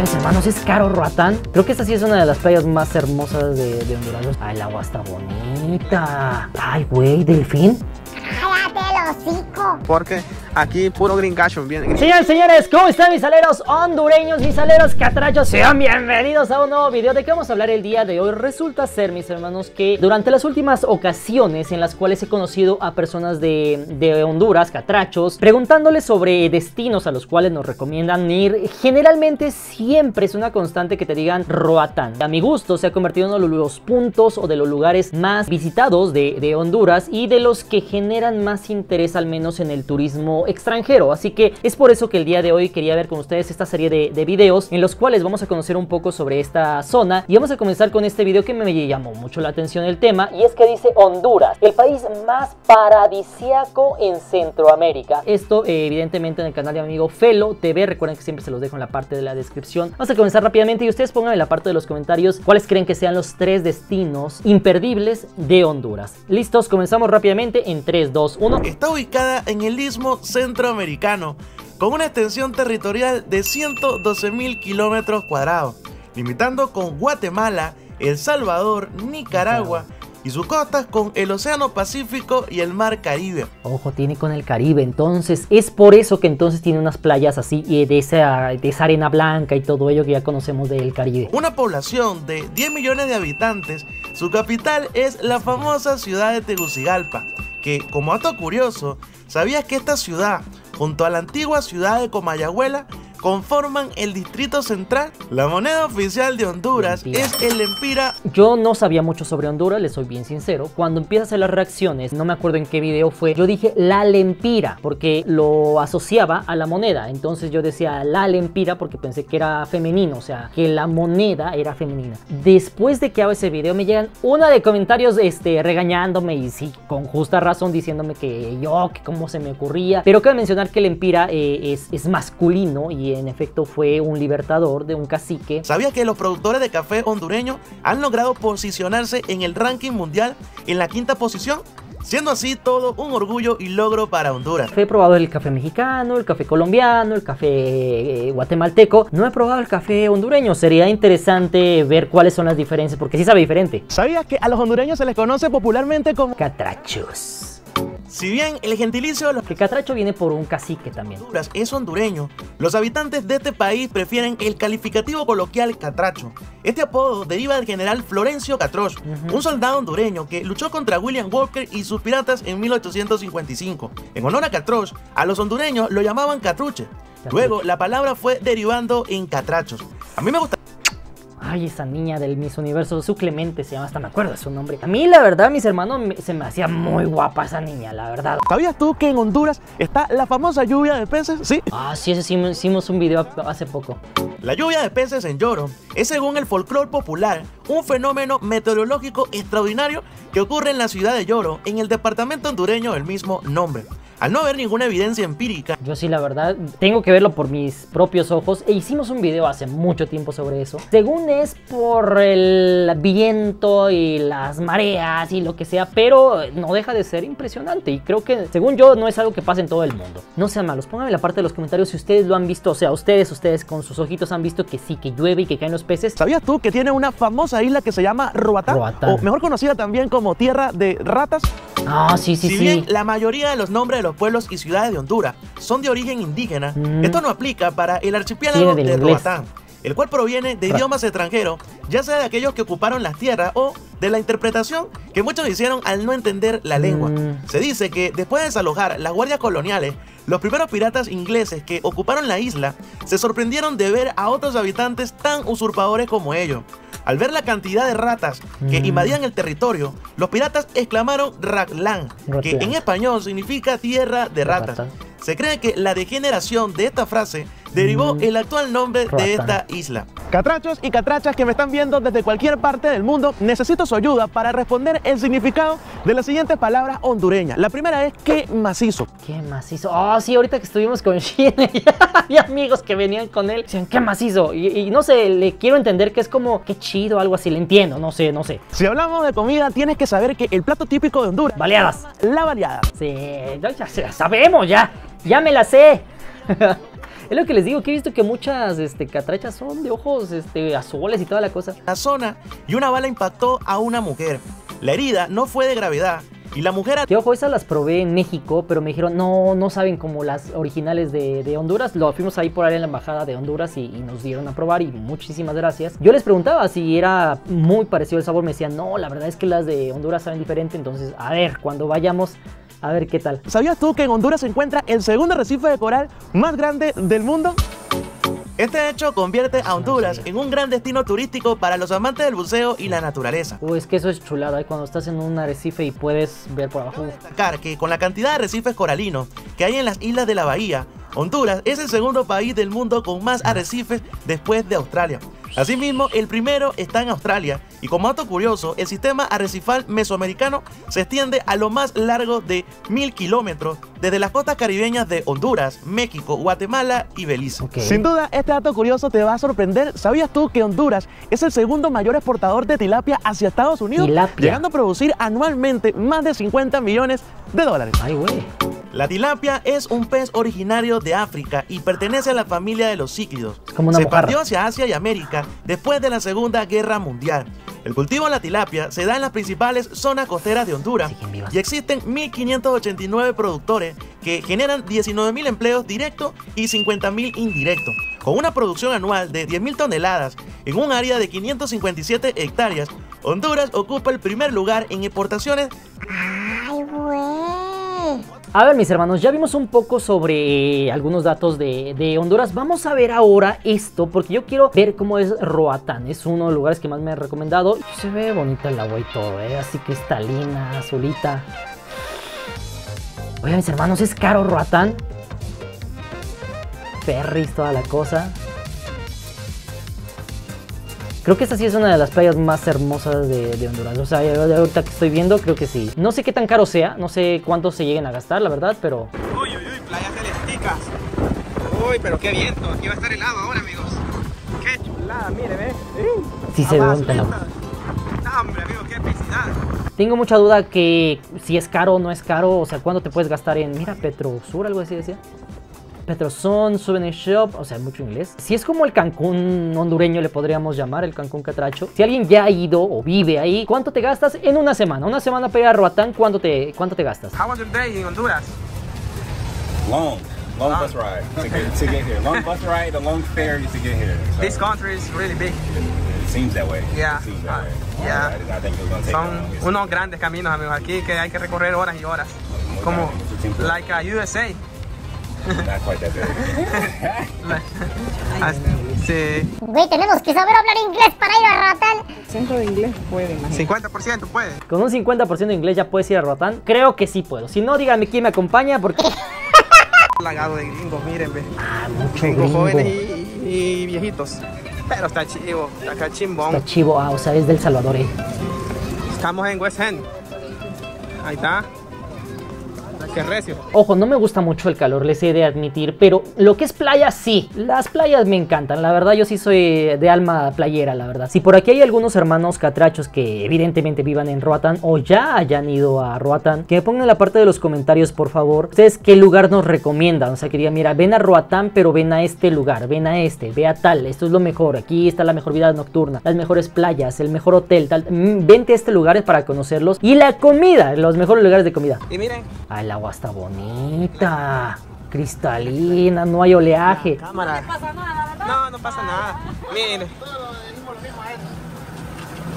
Mis hermanos, es caro Roatán. Creo que esta sí es una de las playas más hermosas de, de Honduras. Ay, el agua está bonita. Ay, güey, delfín. ¡Cállate el hocico! Porque aquí puro gringacho. Bien, Señores, señores, ¿cómo están mis aleros hondureños, mis aleros catrachos? Sean bienvenidos a un nuevo video. ¿De qué vamos a hablar el día de hoy? Resulta ser, mis hermanos, que durante las últimas ocasiones en las cuales he conocido a personas de, de Honduras, catrachos, preguntándoles sobre destinos a los cuales nos recomiendan ir, generalmente siempre es una constante que te digan Roatán. A mi gusto se ha convertido en uno de los puntos o de los lugares más visitados de, de Honduras y de los que generan más interés al menos en el turismo extranjero. Así que es por eso que el día de hoy quería ver con ustedes esta serie de, de videos en los cuales vamos a conocer un poco sobre esta zona. Y vamos a comenzar con este video que me llamó mucho la atención el tema. Y es que dice Honduras, el país más paradisiaco en Centroamérica. Esto eh, evidentemente en el canal de mi amigo Felo TV. Recuerden que siempre se los dejo en la parte de la descripción. Vamos a comenzar rápidamente y ustedes pongan en la parte de los comentarios cuáles creen que sean los tres destinos imperdibles de Honduras. Listos, comenzamos rápidamente en 3, 2, 1. Está ubicada en el istmo centroamericano, con una extensión territorial de 112 mil kilómetros cuadrados, limitando con Guatemala, El Salvador, Nicaragua y sus costas con el Océano Pacífico y el Mar Caribe. Ojo, tiene con el Caribe, entonces es por eso que entonces tiene unas playas así y de esa, de esa arena blanca y todo ello que ya conocemos del Caribe. Una población de 10 millones de habitantes, su capital es la famosa ciudad de Tegucigalpa, que como dato curioso, ¿sabías que esta ciudad, junto a la antigua ciudad de Comayagüela, conforman el Distrito Central? La moneda oficial de Honduras Lempira. es el Lempira Yo no sabía mucho sobre Honduras, les soy bien sincero. Cuando empieza a hacer las reacciones, no me acuerdo en qué video fue, yo dije la lempira, porque lo asociaba a la moneda. Entonces yo decía la lempira porque pensé que era femenino, o sea, que la moneda era femenina. Después de que hago ese video, me llegan una de comentarios este, regañándome y sí, con justa razón, diciéndome que yo, que cómo se me ocurría. Pero cabe mencionar que el empira eh, es, es masculino y en efecto fue un libertador de un cacique ¿Sabías que los productores de café hondureños han logrado posicionarse en el ranking mundial en la quinta posición? Siendo así todo un orgullo y logro para Honduras. He probado el café mexicano, el café colombiano, el café eh, guatemalteco. No he probado el café hondureño. Sería interesante ver cuáles son las diferencias, porque sí sabe diferente. ¿Sabías que a los hondureños se les conoce popularmente como Catrachos. Si bien el gentilicio de los Que catracho viene por un cacique también. Es hondureño, los habitantes de este país prefieren el calificativo coloquial catracho. Este apodo deriva del general Florencio Catrocho, un soldado hondureño que luchó contra William Walker y sus piratas en 1855. En honor a Catroch, a los hondureños lo llamaban catruche. Luego la palabra fue derivando en catrachos. A mí me gusta Ay, esa niña del Miss Universo, su Clemente se llama, hasta me acuerdo de su nombre. A mí, la verdad, mis hermanos, se me hacía muy guapa esa niña, la verdad. ¿Sabías tú que en Honduras está la famosa lluvia de peces? Sí. Ah, sí, ese sí hicimos un video hace poco. La lluvia de peces en Lloro es, según el folclore popular, un fenómeno meteorológico extraordinario que ocurre en la ciudad de Lloro, en el departamento hondureño del mismo nombre. Al no haber ninguna evidencia empírica, Yo sí, la verdad, tengo que verlo por mis propios ojos. E hicimos un video hace mucho tiempo sobre eso. Según es por el viento y las mareas y lo que sea, pero no deja de ser impresionante. Y creo que, según yo, no es algo que pase en todo el mundo. No sean malos, pónganme en la parte de los comentarios si ustedes lo han visto. O sea, ustedes, ustedes con sus ojitos han visto que sí, que llueve y que caen los peces. ¿Sabías tú que tiene una famosa isla que se llama Roatán? Roatán. O mejor conocida también como Tierra de Ratas. Ah, sí, sí, si sí. bien la mayoría de los nombres de los pueblos y ciudades de Honduras son de origen indígena, Mm. esto no aplica para el archipiélago de. Roatán, el cual proviene de idiomas extranjeros, ya sea de aquellos que ocuparon las tierras o de la interpretación que muchos hicieron al no entender la lengua. Mm. Se dice que después de desalojar las guardias coloniales, los primeros piratas ingleses que ocuparon la isla se sorprendieron de ver a otros habitantes tan usurpadores como ellos. Al ver la cantidad de ratas que Mm. invadían el territorio, los piratas exclamaron Raglan, que en español significa tierra de ratas. ratas. Se cree que la degeneración de esta frase derivó Mm. el actual nombre de esta isla. Catrachos y catrachas que me están viendo desde cualquier parte del mundo, necesito su ayuda para responder el significado de las siguientes palabras hondureñas. La primera es qué macizo. Qué macizo. Oh, sí, ahorita que estuvimos con Shine, había amigos que venían con él. Decían, qué macizo. Y, y no sé, le quiero entender que es como, qué chido, algo así. Le entiendo, no sé, no sé. Si hablamos de comida, tienes que saber que el plato típico de Honduras, Baleadas. la variada. Sí, ya, ya- ya sabemos, ya. Ya me la sé. Es lo que les digo, que he visto que muchas este, catrachas son de ojos este, azules y toda la cosa. La zona y una bala impactó a una mujer. La herida no fue de gravedad y la mujer Que ojo, esas las probé en México, pero me dijeron, no, no saben como las originales de, de Honduras. Lo fuimos ahí por ahí en la embajada de Honduras y, y nos dieron a probar y muchísimas gracias. Yo les preguntaba si era muy parecido el sabor, me decían, no, la verdad es que las de Honduras saben diferente, entonces, a ver, cuando vayamos, a ver qué tal. ¿Sabías tú que en Honduras se encuentra el segundo arrecife de coral más grande del mundo? Este hecho convierte a Honduras en un gran destino turístico para los amantes del buceo y la naturaleza. Uy, es que eso es chulada, ¿eh? cuando estás en un arrecife y puedes ver por abajo. Destacar que con la cantidad de arrecifes coralinos que hay en las islas de la bahía, Honduras es el segundo país del mundo con más arrecifes después de Australia. Asimismo, el primero está en Australia y como dato curioso, el sistema arrecifal mesoamericano se extiende a lo más largo de mil kilómetros desde las costas caribeñas de Honduras, México, Guatemala y Belice. Sin duda, este dato curioso te va a sorprender. ¿Sabías tú que Honduras es el segundo mayor exportador de tilapia hacia Estados Unidos? Tilapia. Llegando a producir anualmente más de 50 millones de dólares. Ay, güey. La tilapia es un pez originario de África y pertenece a la familia de los cíclidos. como una Se mojarra. expandió hacia Asia y América después de la Segunda Guerra Mundial. El cultivo de la tilapia se da en las principales zonas costeras de Honduras y existen 1.589 productores que generan 19.000 empleos directos y 50.000 indirectos. Con una producción anual de 10.000 toneladas en un área de 557 hectáreas, Honduras ocupa el primer lugar en exportaciones Ay, güey. A ver, mis hermanos, ya vimos un poco sobre eh, algunos datos de, Honduras. Vamos a ver ahora esto, porque yo quiero ver cómo es Roatán. Es uno de los lugares que más me han recomendado. Se ve bonita el agua y todo, ¿eh? Así cristalina, azulita. Oye, mis hermanos, ¿es caro Roatán? Ferris, toda la cosa. Creo que esta sí es una de las playas más hermosas de, de Honduras. O sea, ahorita que estoy viendo, creo que sí. No sé qué tan caro sea, no sé cuánto se lleguen a gastar, la verdad, pero Uy, uy, uy, playas celesticas. Uy, pero qué viento. Aquí va a estar helado ahora, amigos. Qué chulada, mire, ve. sí se ve. No, hombre, amigos, qué felicidad. Tengo mucha duda que si es caro o no es caro, o sea, cuánto te puedes gastar en, mira, Petrosur, algo así decía. Petroson, Souvenir Shop, o sea, mucho inglés. Si es como el Cancún hondureño, le podríamos llamar, el Cancún Catracho. Si alguien ya ha ido o vive ahí, ¿cuánto te gastas en una semana? Una semana para ir a Roatán, ¿cuánto te, cuánto te gastas? How was your day in Honduras? Long, long bus ride to get, to get here. Long bus ride, a long ferry to get here. So This country is really big. it seems that way. Yeah. It seems that Uh, way. yeah. I, think it was going to take Son long. It's unos grandes caminos, amigos, aquí que hay que recorrer horas y horas. Como, like a USA. Not quite that big. Sí, Güey, tenemos que saber hablar inglés para ir a Ratán. Centro de inglés puede, imagínate. 50% puede. ¿Con un 50% de inglés ya puedes ir a Roatán? Creo que sí puedo. Si no, díganme quién me acompaña porque... Plagado de gringos, miren, ve. Ah, mucho Gringos gringo. jóvenes y, y viejitos. Pero está chivo, está acá chimbón. Está chivo, ah, o sea, es del Salvador, eh. Estamos en West End. Ahí está. Qué recio. Ojo, no me gusta mucho el calor, les he de admitir, pero lo que es playa, sí. Las playas me encantan, la verdad yo sí soy de alma playera, la verdad. Si por aquí hay algunos hermanos catrachos que evidentemente vivan en Roatán o ya hayan ido a Roatán, que me pongan en la parte de los comentarios, por favor, ustedes qué lugar nos recomiendan. O sea, que digan, mira, ven a Roatán, pero ven a este lugar, ven a este, ve a tal, esto es lo mejor, aquí está la mejor vida nocturna, las mejores playas, el mejor hotel, tal. Mm, Vente a este lugar para conocerlos. Y la comida, los mejores lugares de comida. Y miren, Ah, el agua está bonita. Cristalina, no hay oleaje. cámara. No pasa nada, ¿verdad? No, no pasa nada. Miren.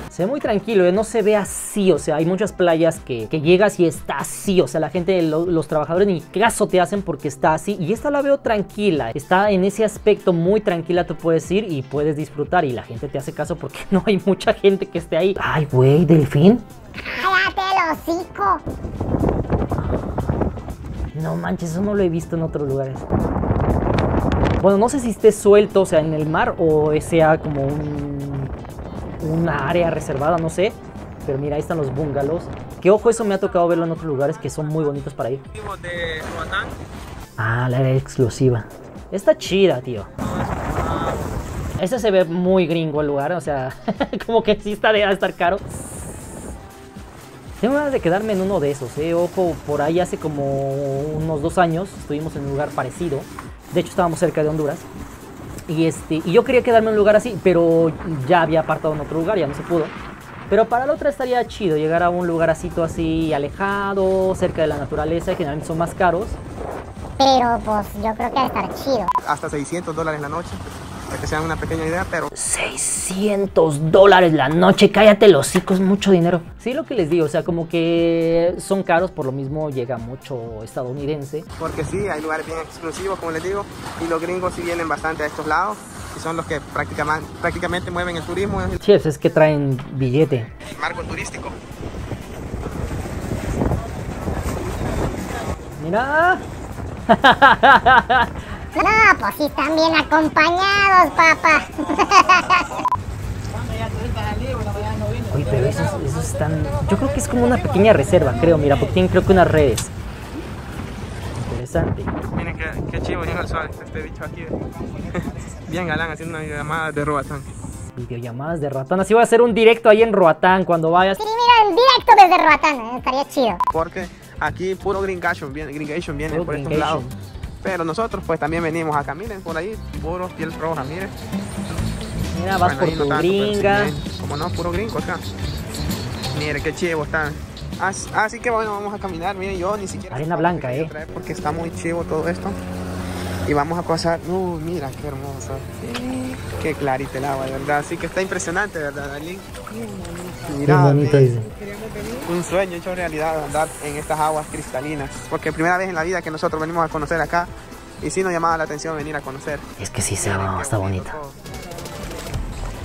Se ve muy tranquilo, ¿eh? no se ve así. O sea, hay muchas playas que, que llegas y está así. O sea, la gente, lo- los trabajadores ni caso te hacen porque está así. Y esta la veo tranquila. Está en ese aspecto muy tranquila. Tú puedes ir y puedes disfrutar. Y la gente te hace caso porque no hay mucha gente que esté ahí. Ay, güey, delfín. Cállate el hocico. No manches, eso no lo he visto en otros lugares. Bueno, no sé si esté suelto, o sea, en el mar o sea como un, una área reservada, no sé. Pero mira, ahí están los bungalows. Que ojo, eso me ha tocado verlo en otros lugares que son muy bonitos para ir. De. Ah, la área exclusiva. Está chida, tío. Este se ve muy gringo el lugar, o sea, como que sí está de estar caro. Tengo ganas de quedarme en uno de esos, eh. Ojo, por ahí hace como unos dos años estuvimos en un lugar parecido. De hecho, estábamos cerca de Honduras. Y, este, y yo quería quedarme en un lugar así, pero ya había apartado en otro lugar, ya no se pudo. Pero para la otra estaría chido llegar a un lugarcito así alejado, cerca de la naturaleza, generalmente son más caros. Pero pues yo creo que va a estar chido. Hasta 600 dólares la noche, para que se hagan una pequeña idea, pero 600 dólares la noche, cállate los hocico, es mucho dinero. Sí, lo que les digo, o sea, como que son caros, por lo mismo llega mucho estadounidense. porque sí, hay lugares bien exclusivos, como les digo, y los gringos sí vienen bastante a estos lados, y son los que prácticamente, prácticamente mueven el turismo, Sí, es que traen billete. marco turístico. Mira. No, pues sí están bien acompañados, papá. Uy, pero esos, esos están. Yo creo que es como una pequeña reserva, creo, mira, porque tienen creo que unas redes. Interesante. Miren qué, qué chivo llega el sol este bicho aquí. bien galán haciendo una llamada de Roatán. Videollamadas de Roatán. Así voy a hacer un directo ahí en Roatán cuando vayas. Sí, mira, en directo desde Roatán, eh, estaría chido. Porque aquí puro gringation viene, gringation viene Puro por estos lados. Pero nosotros pues también venimos acá, miren por ahí, puro piel roja, miren. Mira, vas Bueno, por no tu tanto, sí, miren, Como no, puro gringo acá. Mire qué chivo está. Así, así que bueno, vamos a caminar, miren, yo ni siquiera... Arena blanca, eh. Porque está muy chivo todo esto. Y vamos a pasar, uh, mira qué hermoso. Qué clarito el agua, de verdad. Así que está impresionante, ¿verdad, Darlene? Qué Mira, ve. un sueño hecho realidad andar en estas aguas cristalinas. Porque primera vez en la vida que nosotros venimos a conocer acá y sí nos llamaba la atención venir a conocer. Es que sí se qué está bonita.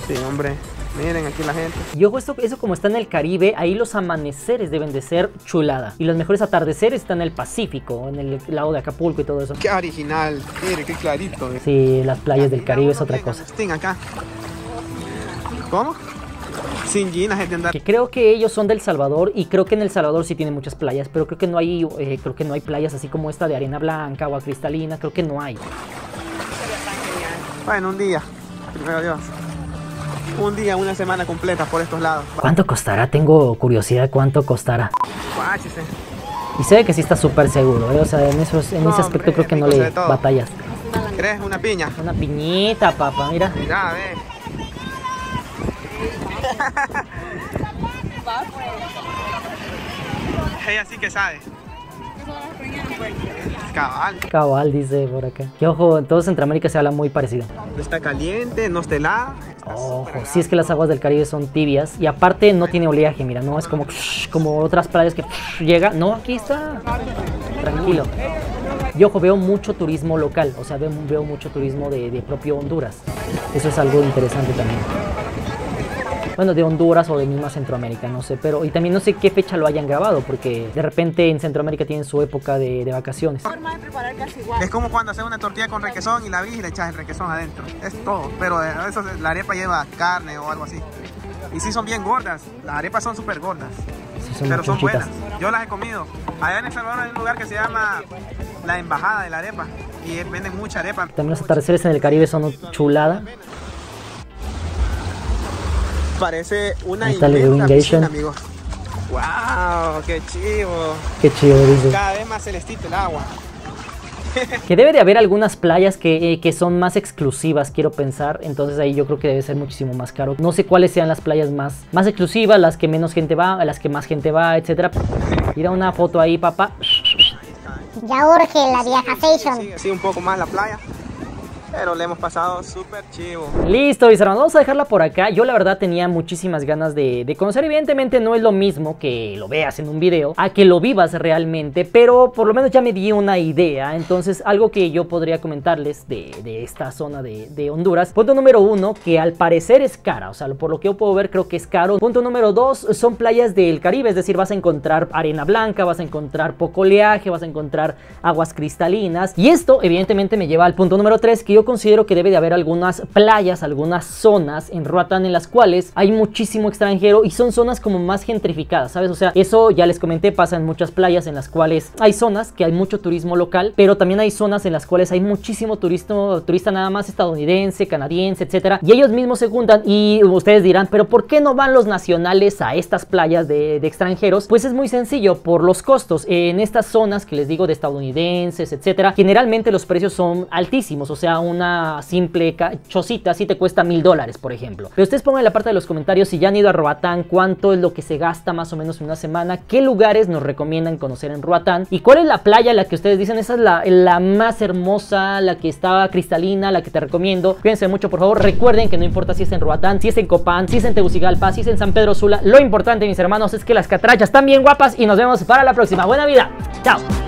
Sí, hombre. Miren aquí la gente. Y ojo, esto, eso como está en el Caribe, ahí los amaneceres deben de ser chulada. Y los mejores atardeceres están en el Pacífico, en el lado de Acapulco y todo eso. Qué original. Mire, qué clarito. Sí, las playas del Caribe es otra cosa. Acá. ¿Cómo? Sin ginas es de andar. Que creo que ellos son del Salvador y creo que en El Salvador sí tienen muchas playas, pero creo que no hay, eh, creo que no hay playas así como esta de arena blanca, agua cristalina, creo que no hay. Bueno, un día. Primero Dios. Un día, una semana completa por estos lados. ¿Cuánto costará? Tengo curiosidad cuánto costará. Guáchese. Y sé que sí está súper seguro, ¿eh? o sea, en, esos, en No, ese aspecto hombre, creo que no le batallas. ¿Crees una piña? Una piñita, papá, mira. Mira, ve. Ella sí que sabe. Cabal. Cabal, dice por acá. Y ojo, en todo Centroamérica se habla muy parecido. Está caliente, no está helada. Ojo, sí es que las aguas del Caribe son tibias y aparte no tiene oleaje, mira, no es como, como otras playas que llega. No, aquí está. Tranquilo. Y ojo, veo mucho turismo local, o sea, veo, veo mucho turismo de, de propio Honduras. Eso es algo interesante también. Bueno, de Honduras o de misma Centroamérica, no sé, pero y también no sé qué fecha lo hayan grabado, porque de repente en Centroamérica tienen su época de, de vacaciones. Es como cuando haces una tortilla con requesón y la abrís y le echas el requesón adentro. Es todo. Pero eh, a veces la arepa lleva carne o algo así. Y sí son bien gordas. Las arepas son súper gordas. Sí, son pero son buenas. Yo las he comido. Allá en El Salvador hay un lugar que se llama La Embajada de la Arepa. Y venden mucha arepa. También los atardeceres en el Caribe son chulada. Parece una Ahí está inmensa piscina, amigos. ¡Wow! ¡Qué chivo! Qué chido, dice. Cada vez más celestito el agua. Que debe de haber algunas playas que, eh, que son más exclusivas, quiero pensar. Entonces ahí yo creo que debe ser muchísimo más caro. No sé cuáles sean las playas más, más exclusivas, las que menos gente va, las que más gente va, etcétera. Mira una foto ahí, papá. Ya urge la viajación. Sigue así un poco más la playa. Pero le hemos pasado súper chivo. Listo, hermanos, vamos a dejarla por acá. Yo la verdad tenía muchísimas ganas de, conocer. Evidentemente no es lo mismo que lo veas en un video a que lo vivas realmente, pero por lo menos ya me di una idea. Entonces, algo que yo podría comentarles de, de esta zona de, de Honduras. Punto número uno, que al parecer es cara. O sea, por lo que yo puedo ver, creo que es caro. Punto número dos, son playas del Caribe. Es decir, vas a encontrar arena blanca, vas a encontrar poco oleaje, vas a encontrar aguas cristalinas. Y esto, evidentemente, me lleva al punto número tres, que yo considero que debe de haber algunas playas, algunas zonas en Roatán en las cuales hay muchísimo extranjero y son zonas como más gentrificadas, ¿sabes? O sea, eso ya les comenté, pasa en muchas playas en las cuales hay zonas que hay mucho turismo local, pero también hay zonas en las cuales hay muchísimo turismo, turista nada más estadounidense, canadiense, etcétera, y ellos mismos se juntan y ustedes dirán, pero ¿por qué no van los nacionales a estas playas de, de extranjeros? Pues es muy sencillo, por los costos. En estas zonas que les digo de estadounidenses, etcétera, generalmente los precios son altísimos, o sea, una simple chocita sí te cuesta mil dólares, por ejemplo. Pero ustedes pongan en la parte de los comentarios si ya han ido a Roatán, cuánto es lo que se gasta más o menos en una semana, qué lugares nos recomiendan conocer en Roatán y cuál es la playa la que ustedes dicen, esa es la, la más hermosa, la que está cristalina, la que te recomiendo. Cuídense mucho, por favor. Recuerden que no importa si es en Roatán, si es en Copán, si es en Tegucigalpa, si es en San Pedro Sula, lo importante, mis hermanos, es que las catrachas están bien guapas y nos vemos para la próxima. Buena vida. Chao.